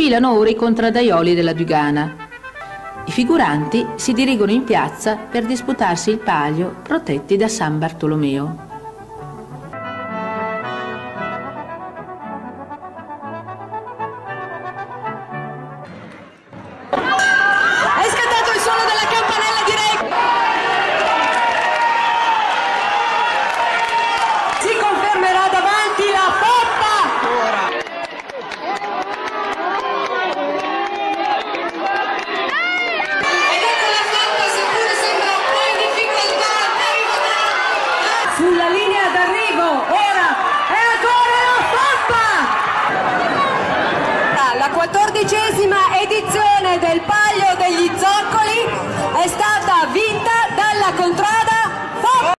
sfilano ora i contraddaioli della Dugana. I figuranti si dirigono in piazza per disputarsi il palio protetti da San Bartolomeo. Linea d'arrivo. Ora è ancora la poppa. La quattordicesima edizione